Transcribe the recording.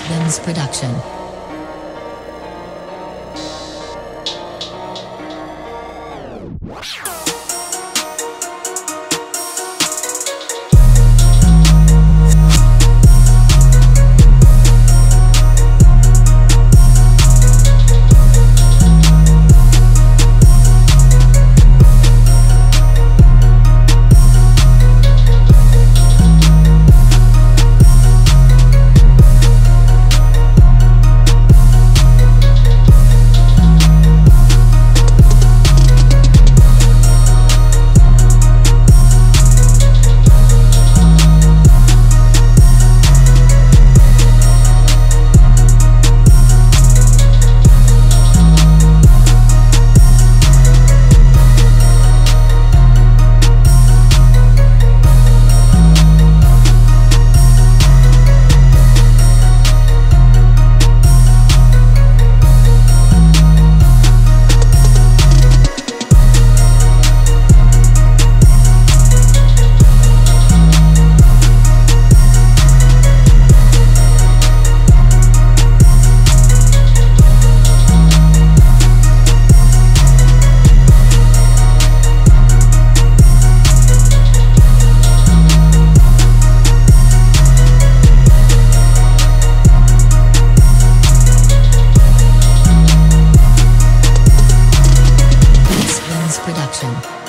Spins production. production.